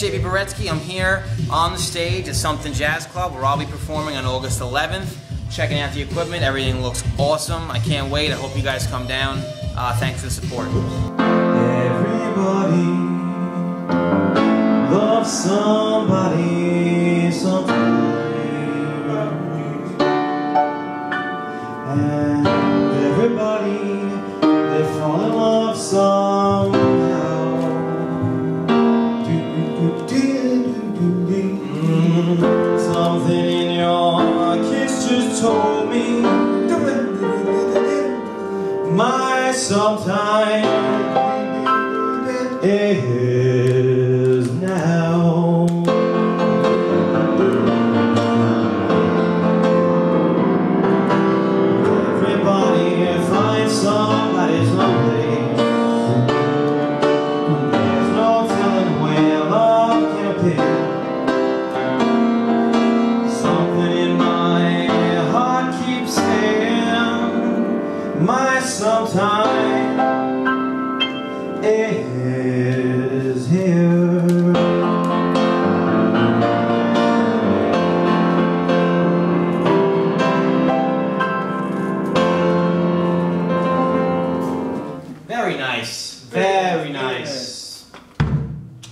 JB Baretsky. I'm here on the stage at Somethin' Jazz Club where I'll be performing on August 11th. Checking out the equipment. Everything looks awesome. I can't wait. I hope you guys come down. Uh, thanks for the support. Everybody loves somebody sometime. And everybody, they fall in love somehow. Something in your kiss just told me my sometime is now. Everybody finds somebody's lonely. my sometime is here. Very nice. Very nice.